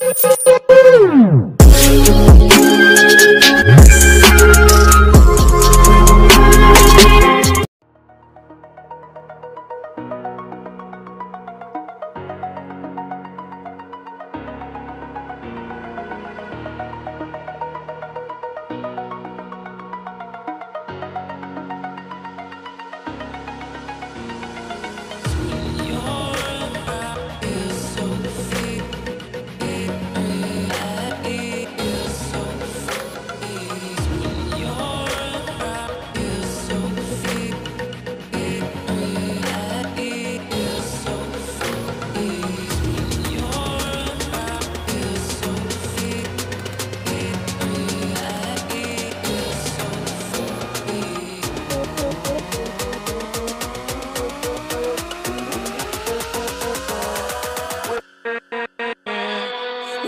Boom!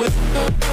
Thank